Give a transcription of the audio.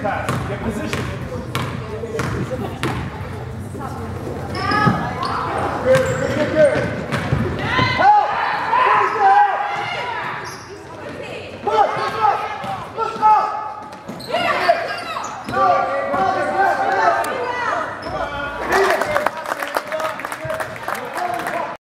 pass. Get position.